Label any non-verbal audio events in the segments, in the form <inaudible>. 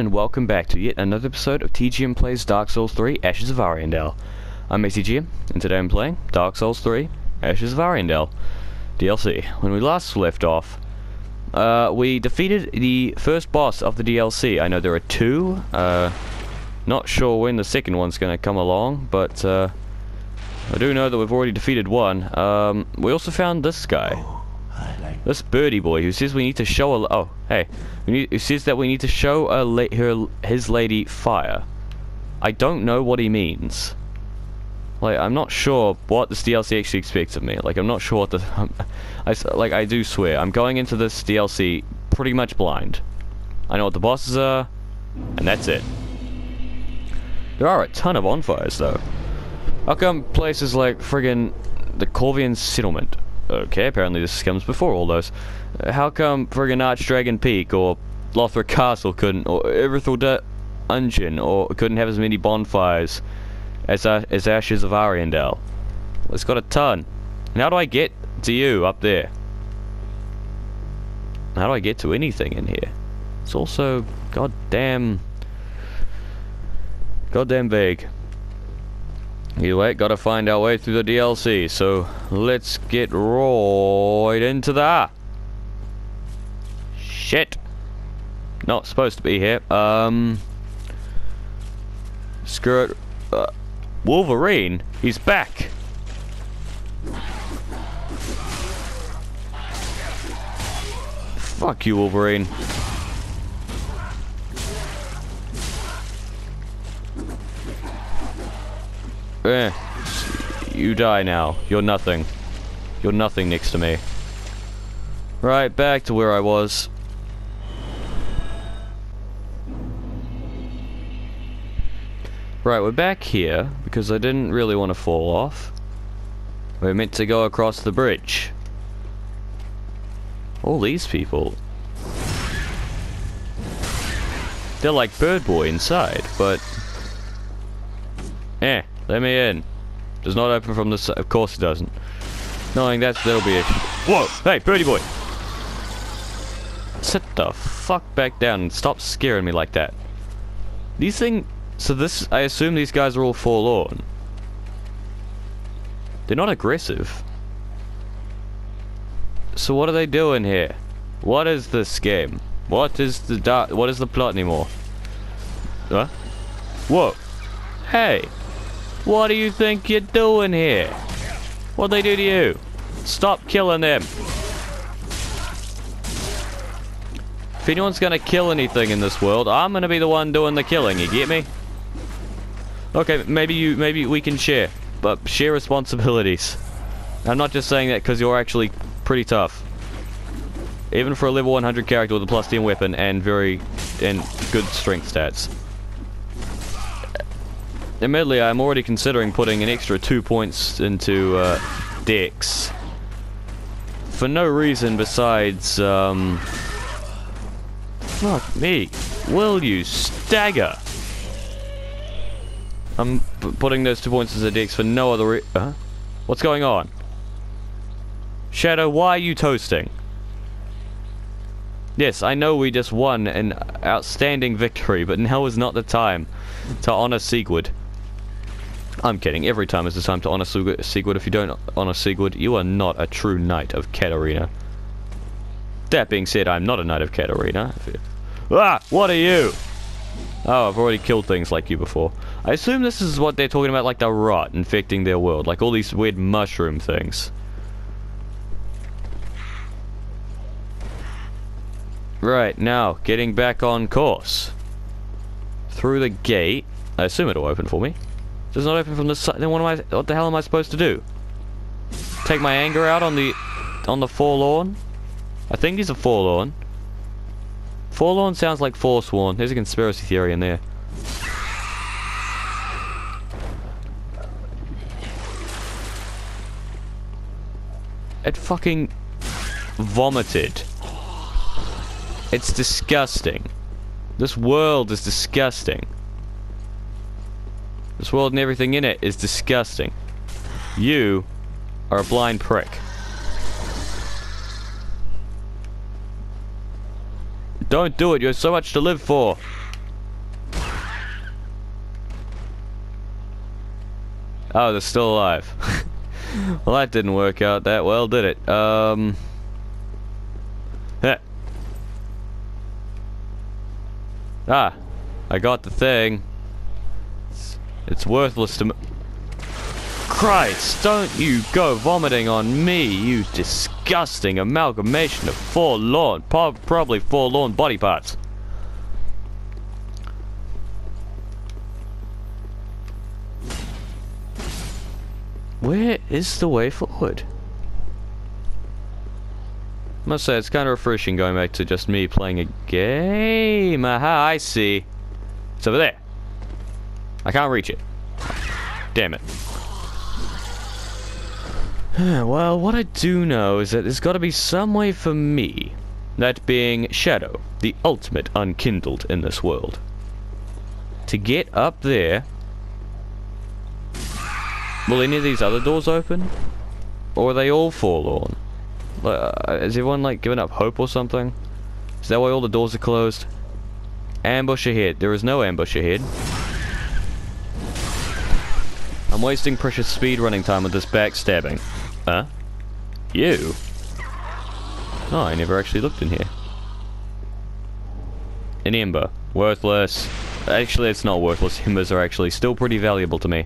And welcome back to yet another episode of TGM Plays Dark Souls 3 Ashes of Ariandel. I'm ACGM and today I'm playing Dark Souls 3 Ashes of Ariandel DLC. When we last left off, uh, we defeated the first boss of the DLC. I know there are two, uh, not sure when the second one's gonna come along, but uh, I do know that we've already defeated one. Um, we also found this guy. This birdie boy who says we need to show a oh hey need, who says that we need to show a la her his lady fire. I don't know what he means. Like I'm not sure what this DLC actually expects of me. Like I'm not sure what the <laughs> I like I do swear I'm going into this DLC pretty much blind. I know what the bosses are, and that's it. There are a ton of bonfires though. How come places like friggin' the Corvian settlement Okay, apparently this comes before all those. Uh, how come friggin' Arch Dragon Peak or Lothric Castle couldn't, or Irithyll Dungeon, or couldn't have as many bonfires as, uh, as Ashes of Ariandel? Well, it's got a ton. And how do I get to you up there? How do I get to anything in here? It's also goddamn... Goddamn vague. Either way, gotta find our way through the DLC, so let's get right into that. Shit. Not supposed to be here. Um... Screw it. Uh, Wolverine? He's back! Fuck you, Wolverine. Eh. You die now. You're nothing. You're nothing next to me. Right, back to where I was. Right, we're back here, because I didn't really want to fall off. We're meant to go across the bridge. All these people. They're like Bird Boy inside, but... Eh. Let me in. Does not open from the side. Of course it doesn't. Knowing that, that'll be it. Whoa! Hey, birdie boy! Sit the fuck back down and stop scaring me like that. These things... So this... I assume these guys are all forlorn. They're not aggressive. So what are they doing here? What is this game? What is the dark... What is the plot anymore? Huh? Whoa! Hey! What do you think you're doing here? What'd they do to you? Stop killing them. If anyone's gonna kill anything in this world, I'm gonna be the one doing the killing, you get me? Okay, maybe you, maybe we can share, but share responsibilities. I'm not just saying that because you're actually pretty tough. Even for a level 100 character with a plus 10 weapon and very, and good strength stats. Admittedly, I'm already considering putting an extra two points into uh, Dex. For no reason besides, um... Fuck me. Will you stagger? I'm putting those two points into Dex for no other re- uh, What's going on? Shadow, why are you toasting? Yes, I know we just won an outstanding victory, but now is not the time to honor Siegward. I'm kidding. Every time is the time to honor Siegward. If you don't honor Siegward, you are not a true knight of Catarina. That being said, I'm not a knight of Catarina. Ah! What are you? Oh, I've already killed things like you before. I assume this is what they're talking about, like the rot infecting their world. Like all these weird mushroom things. Right, now, getting back on course. Through the gate. I assume it'll open for me. Does not open from the side. Then what am I? What the hell am I supposed to do? Take my anger out on the on the forlorn? I think he's a forlorn. Forlorn sounds like forsworn. There's a conspiracy theory in there. It fucking vomited. It's disgusting. This world is disgusting. This world and everything in it is disgusting. You are a blind prick. Don't do it. You have so much to live for. Oh, they're still alive. <laughs> well, that didn't work out that well, did it? Um... Heh. Ah, I got the thing. It's, worthless to me. Christ, don't you go vomiting on me, you disgusting amalgamation of forlorn, probably forlorn body parts. Where is the way forward? Must say, it's kind of refreshing going back to just me playing a game. Aha, I see. It's over there. I can't reach it. Damn it. <sighs> well, what I do know is that there's got to be some way for me, that being Shadow, the ultimate unkindled in this world, to get up there Will any of these other doors open? Or are they all forlorn? Uh, is everyone like giving up hope or something? Is that why all the doors are closed? Ambush ahead. There is no ambush ahead. I'm wasting precious speed running time with this backstabbing. Huh? You? Oh, I never actually looked in here. An ember. Worthless. Actually, it's not worthless. Embers are actually still pretty valuable to me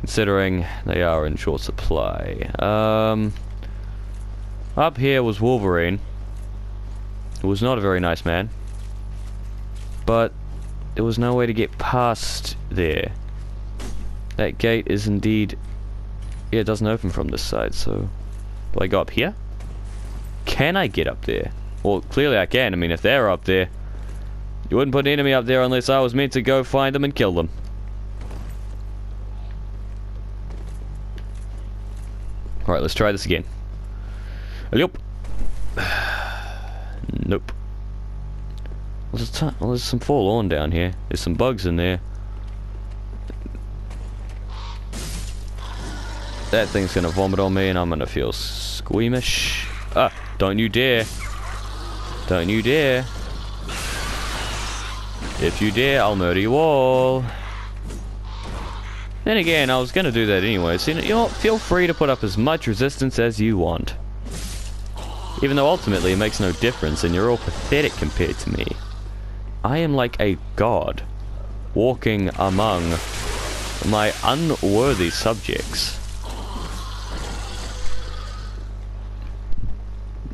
considering they are in short supply. Um, up here was Wolverine, who was not a very nice man, but there was no way to get past there. That gate is indeed, yeah, it doesn't open from this side, so do I go up here? Can I get up there? Well, clearly I can. I mean, if they're up there, you wouldn't put an enemy up there unless I was meant to go find them and kill them. Alright, let's try this again. Nope. <sighs> nope. There's, there's some forlorn down here. There's some bugs in there. That thing's gonna vomit on me and I'm gonna feel squeamish. Ah, don't you dare. Don't you dare. If you dare, I'll murder you all. Then again, I was gonna do that anyway, so you know, feel free to put up as much resistance as you want. Even though ultimately it makes no difference and you're all pathetic compared to me. I am like a god, walking among my unworthy subjects.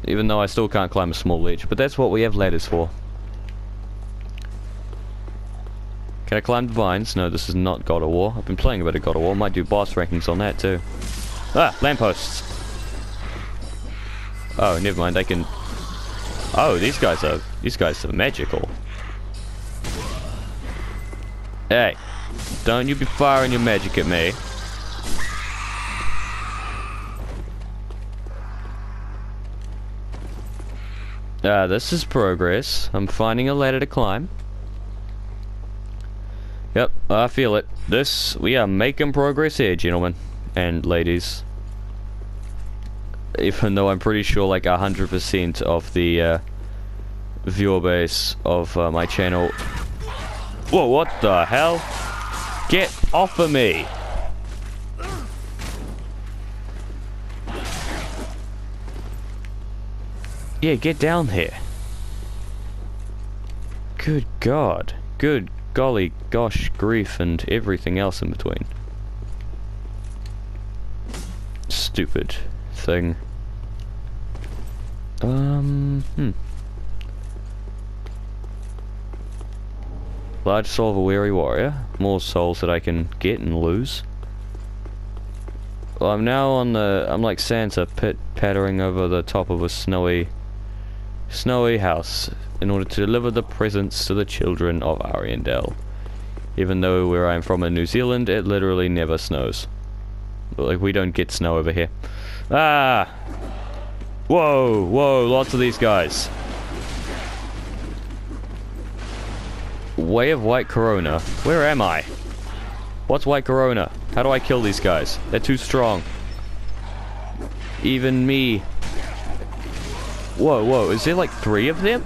Even though I still can't climb a small ledge, but that's what we have ladders for. Can I climb the vines? No, this is not God of War. I've been playing a bit of God of War. Might do boss rankings on that too. Ah, lampposts. Oh, never mind. I can. Oh, these guys are these guys are magical. Hey, don't you be firing your magic at me. Ah, this is progress. I'm finding a ladder to climb. Yep, I feel it. This, we are making progress here, gentlemen and ladies. Even though I'm pretty sure like 100% of the uh, viewer base of uh, my channel... Whoa, what the hell? Get off of me! Yeah, get down here. Good God. Good golly gosh grief and everything else in between. Stupid thing. Um, hmm. Large soul of a weary warrior. More souls that I can get and lose. Well, I'm now on the... I'm like Santa pit pattering over the top of a snowy... Snowy house in order to deliver the presents to the children of Ariandel. Even though where I'm from in New Zealand, it literally never snows. Like, we don't get snow over here. Ah! Whoa, whoa, lots of these guys. Way of White Corona. Where am I? What's White Corona? How do I kill these guys? They're too strong. Even me. Whoa, whoa, is there like three of them?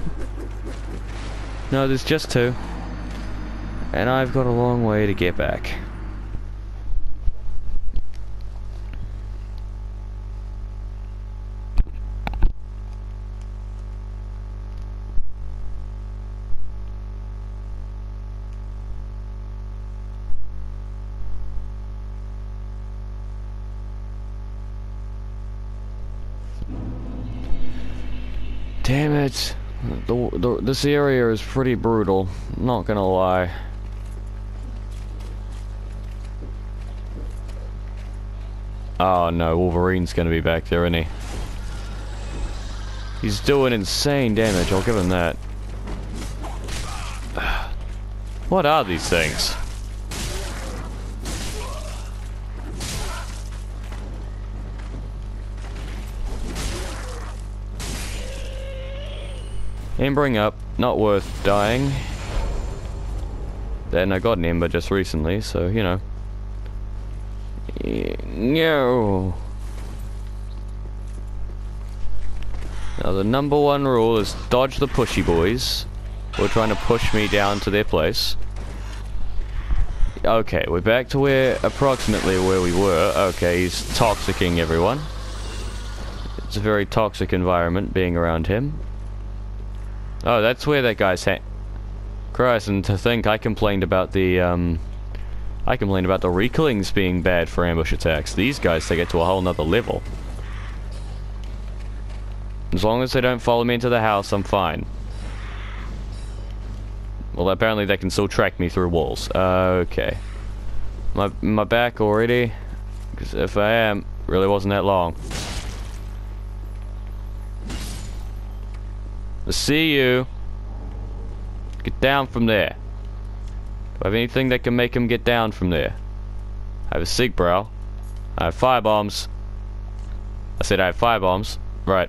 No, there's just two. And I've got a long way to get back. Damn it. The, the, this area is pretty brutal. Not gonna lie. Oh no, Wolverine's gonna be back there, isn't he? He's doing insane damage, I'll give him that. <sighs> What are these things? Embering up, not worth dying. Then I got an Ember just recently, so, you know. No. Now the number one rule is dodge the pushy boys. Who are trying to push me down to their place. Okay, we're back to where, approximately where we were. Okay, he's toxicking everyone. It's a very toxic environment being around him. Oh, that's where that guy's at. Christ, and to think I complained about the, um... I complained about the Reeklings being bad for ambush attacks. These guys take it to a whole nother level. As long as they don't follow me into the house, I'm fine. Well, apparently they can still track me through walls. Okay. My, my back already? Because if I am, really wasn't that long. I see you. Get down from there. Do I have anything that can make him get down from there? I have a Siegbräu. I have fire bombs. I said I have fire bombs. Right.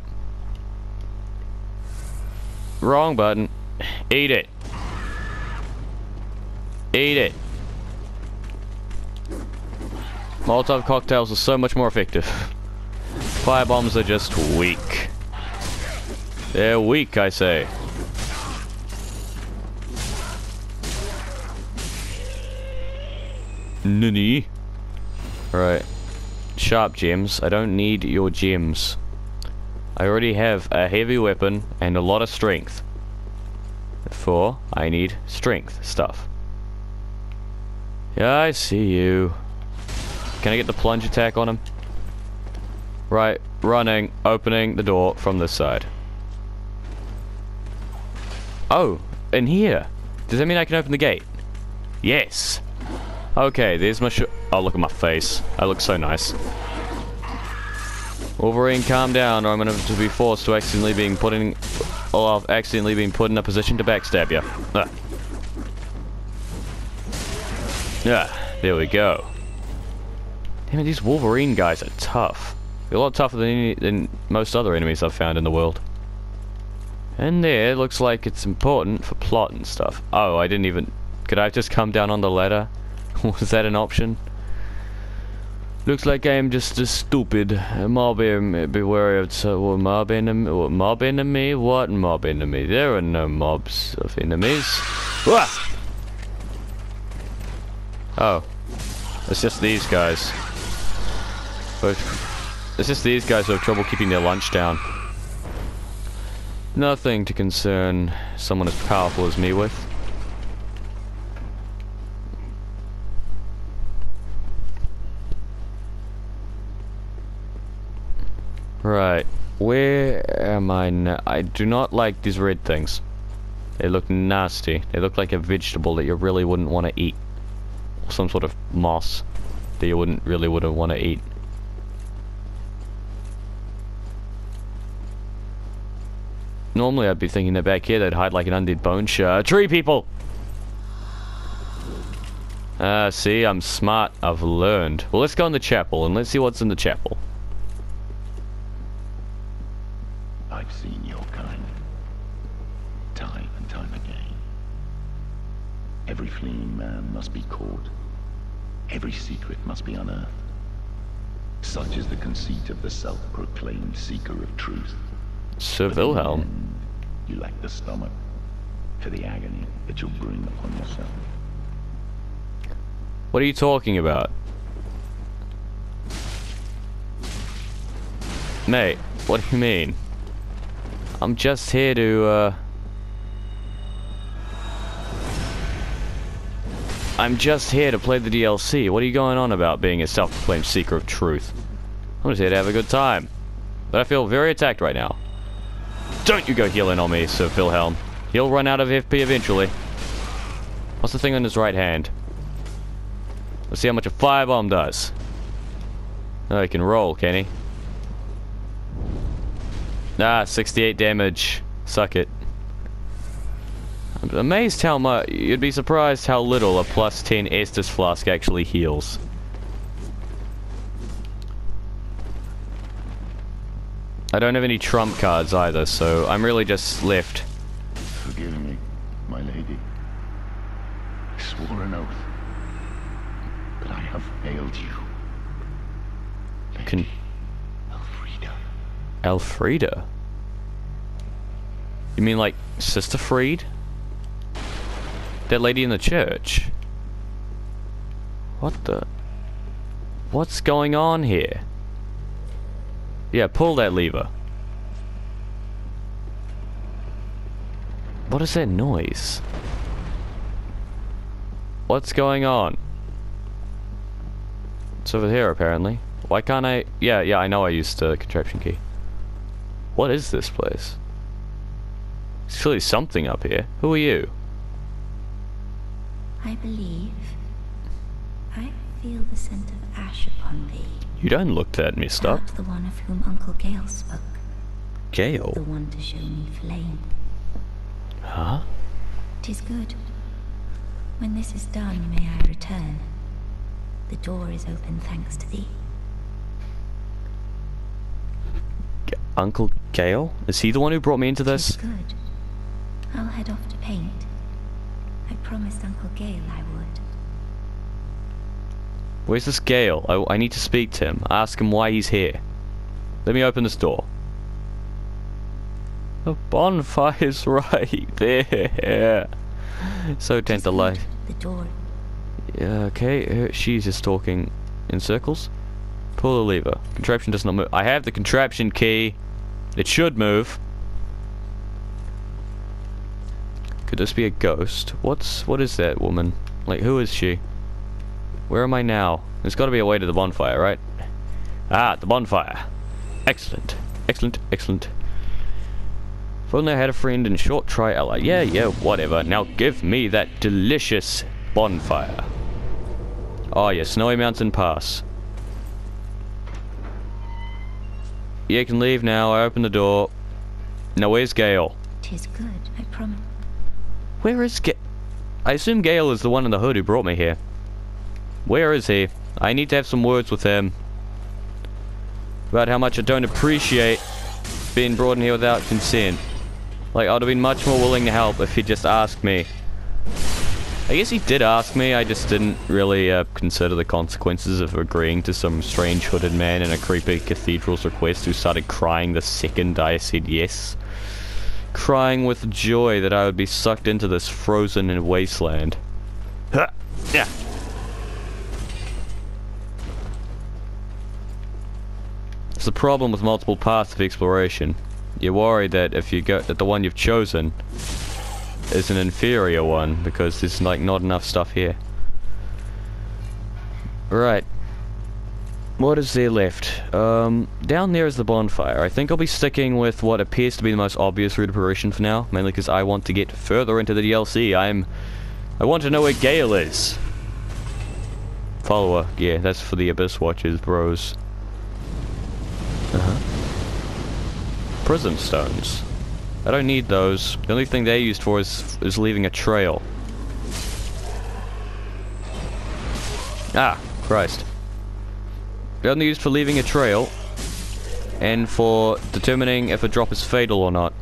Wrong button. Eat it. Eat it. Molotov cocktails are so much more effective. Fire bombs are just weak. They're weak, I say. Nani? Right. Sharp gems. I don't need your gems. I already have a heavy weapon and a lot of strength. Therefore, I need strength stuff. Yeah, I see you. Can I get the plunge attack on him? Right, running, opening the door from this side. Oh, in here. Does that mean I can open the gate? Yes. Okay, there's my sh- Oh, look at my face. I look so nice. Wolverine, calm down, or I'm going to be forced to accidentally being put in... Or I've accidentally been put in a position to backstab you. Ah. Yeah, there we go. Damn it, these Wolverine guys are tough. They're a lot tougher than, any, than most other enemies I've found in the world. And there, looks like it's important for plot and stuff. Oh, I didn't even... Could I just come down on the ladder? <laughs> Was that an option? Looks like I am just a stupid mob be wary of so mob enemy what mob enemy? What mob enemy? There are no mobs of enemies. Wah! Oh. It's just these guys. It's just these guys who have trouble keeping their lunch down. Nothing to concern someone as powerful as me with. Right. Where am I now? I do not like these red things. They look nasty. They look like a vegetable that you really wouldn't want to eat. Some sort of moss that you wouldn't really wouldn't want to eat. Normally I'd be thinking that back here they'd hide like an undead bone shard. Tree people! Ah, uh, see, I'm smart. I've learned. Well, let's go in the chapel and let's see what's in the chapel. I've seen your kind. Time and time again. Every fleeing man must be caught. Every secret must be unearthed. Such is the conceit of the self-proclaimed seeker of truth. Sir Vilhelm. You lack the stomach, for the agony that you'll bring upon yourself. What are you talking about? Mate, what do you mean? I'm just here to, uh... I'm just here to play the DLC. What are you going on about being a self-proclaimed seeker of truth? I'm just here to have a good time. But I feel very attacked right now. Don't you go healing on me, Sir Vilhelm. He'll run out of FP eventually. What's the thing on his right hand? Let's see how much a firebomb does. Oh, he can roll, can he? Ah, 68 damage. Suck it. I'm amazed how much... You'd be surprised how little a plus 10 Estus Flask actually heals. I don't have any trump cards either, so I'm really just left. Forgive me, my lady. I swore an oath. But I have failed you. Lady Can Elfrida. Elfrida? You mean like Sister Friede? That lady in the church? What the? What's going on here? Yeah, pull that lever. What is that noise? What's going on? It's over here, apparently. Why can't I... Yeah, yeah, I know I used the contraption key. What is this place? There's clearly something up here. Who are you? I believe I feel the scent of ash upon thee. You don't look that messed up. The one of whom Uncle Gael spoke. Gael? The one to show me flame. Huh? Tis good. When this is done, may I return. The door is open thanks to thee. G Uncle Gael? Is he the one who brought me into this? Tis good. I'll head off to paint. I promised Uncle Gael I would. Where's this Gael? I, I need to speak to him. Ask him why he's here. Let me open this door. The bonfire's <laughs> right there. So tantalizing. good. The door. Yeah, okay, uh, she's just talking in circles. Pull the lever. Contraption does not move. I have the contraption key. It should move. Could this be a ghost? What's what is that woman? Like who is she? Where am I now? There's got to be a way to the bonfire, right? Ah, the bonfire. Excellent. Excellent, excellent. If only I had a friend in short try ally. Yeah, yeah, whatever. Now give me that delicious bonfire. Oh yeah, Snowy Mountain Pass. You can leave now. I open the door. Now where's Gael? Tis good. I promise. Where is Gael? I assume Gael is the one in the hood who brought me here. Where is he? I need to have some words with him. About how much I don't appreciate being brought in here without consent. Like, I'd have been much more willing to help if he just asked me. I guess he did ask me, I just didn't really uh, consider the consequences of agreeing to some strange hooded man in a creepy cathedral's request who started crying the second I said yes. Crying with joy that I would be sucked into this frozen wasteland. Huh. <laughs> Yeah. It's the problem with multiple paths of exploration. You're worried that if you go that the one you've chosen is an inferior one because there's like not enough stuff here. Right. What is there left? Um, down there is the bonfire. I think I'll be sticking with what appears to be the most obvious route of progression for now, mainly because I want to get further into the DLC. I'm... I want to know where Gael is. Follower. Yeah, that's for the Abyss Watchers, bros. Uh-huh. Prism stones. I don't need those. The only thing they're used for is, is leaving a trail. Ah, Christ. They're only used for leaving a trail and for determining if a drop is fatal or not.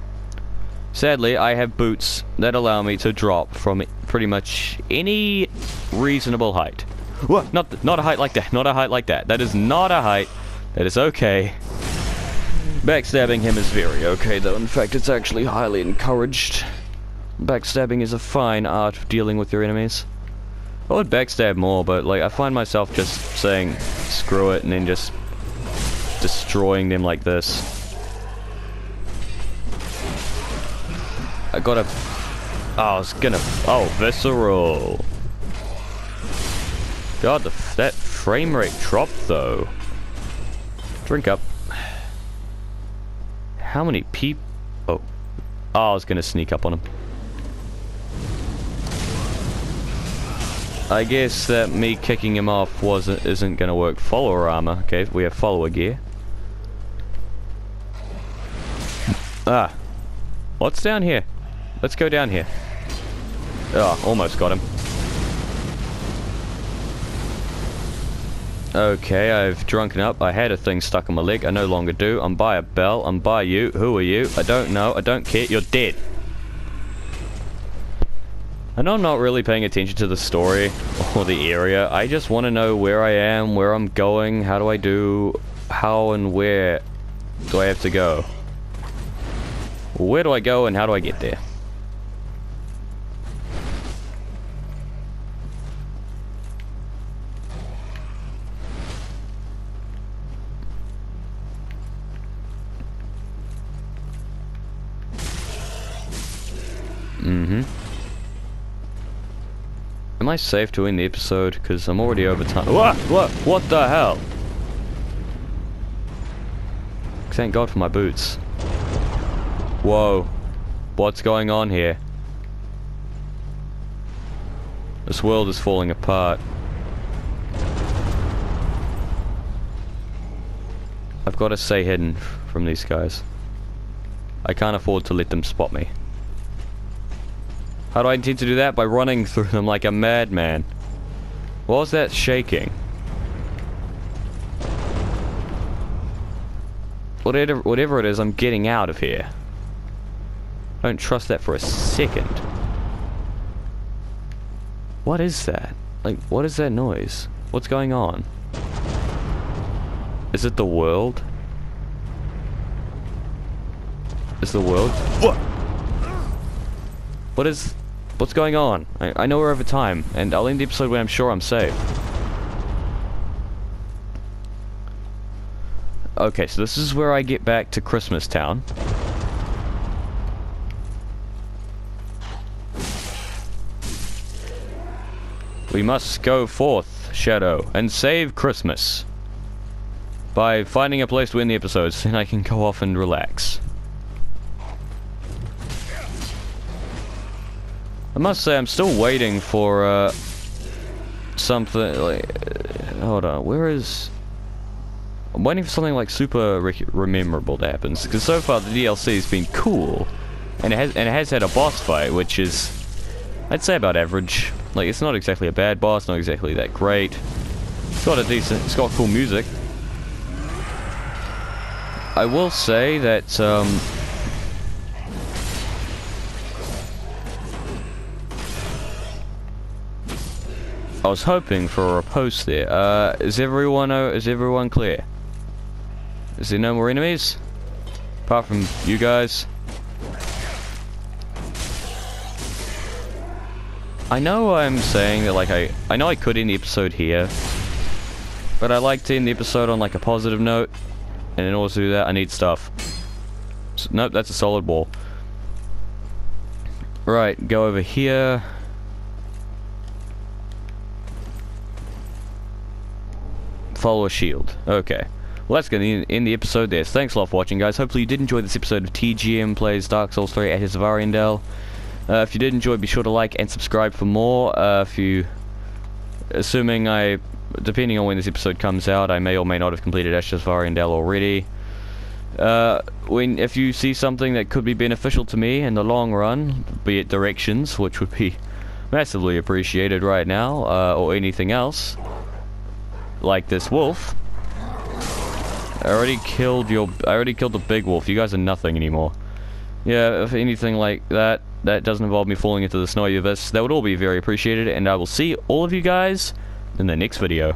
Sadly, I have boots that allow me to drop from pretty much any reasonable height. What? Not, not a height like that. Not a height like that. That is not a height. That is okay. Backstabbing him is very okay, though. In fact, it's actually highly encouraged. Backstabbing is a fine art of dealing with your enemies. I would backstab more, but like I find myself just saying screw it and then just destroying them like this. I gotta... Oh, I was gonna... Oh, visceral. God, the, that frame rate dropped though. Drink up. How many peep... Oh. oh. I was gonna sneak up on him. I guess that me kicking him off wasn't isn't gonna work. Follower armor. Okay, we have follower gear. Ah. What's down here? Let's go down here. Oh, almost got him. Okay, I've drunken up. I had a thing stuck on my leg. I no longer do. I'm by a bell. I'm by you. Who are you? I don't know. I don't care. You're dead. I know I'm not really paying attention to the story or the area. I just want to know where I am, where I'm going, how do I do, how and where do I have to go. Where do I go and how do I get there? Am I safe to end the episode? Because I'm already over time. What? What? What the hell? Thank God for my boots. Whoa. What's going on here? This world is falling apart. I've got to stay hidden from these guys. I can't afford to let them spot me. How do I intend to do that? By running through them like a madman. What was that shaking? Whatever, whatever it is, I'm getting out of here. I don't trust that for a second. What is that? Like, what is that noise? What's going on? Is it the world? Is the world? What? What is... What's going on? I, I know we're over time, and I'll end the episode when I'm sure I'm safe. Okay, so this is where I get back to Christmas Town. We must go forth, Shadow, and save Christmas. By finding a place to end the episodes, <laughs> then I can go off and relax. I must say, I'm still waiting for, uh, something, like, uh, hold on, where is, I'm waiting for something, like, super re to happen, because so far the DLC has been cool, and it has, and it has had a boss fight, which is, I'd say about average, like, it's not exactly a bad boss, not exactly that great, it's got a decent, it's got cool music, I will say that, um, I was hoping for a post there. Uh, is everyone uh, is everyone clear? Is there no more enemies? Apart from you guys? I know I'm saying that like I I know I could end the episode here, but I like to end the episode on like a positive note, and in order to do that I need stuff. So, nope, that's a solid wall. Right, go over here. Follow a shield. Okay. Well, that's going to end the episode there. Thanks a lot for watching, guys. Hopefully you did enjoy this episode of TGM Plays Dark Souls 3 Ashes of Ariandel. Uh, if you did enjoy, be sure to like and subscribe for more. Uh, if you... Assuming I... Depending on when this episode comes out, I may or may not have completed Ashes of Ariandel already. Uh, when if you see something that could be beneficial to me in the long run, be it directions, which would be <laughs> massively appreciated right now, uh, or anything else, like this wolf. I already killed your... I already killed the big wolf. You guys are nothing anymore. Yeah, if anything like that, that doesn't involve me falling into the snowy abyss, that would all be very appreciated, and I will see all of you guys in the next video.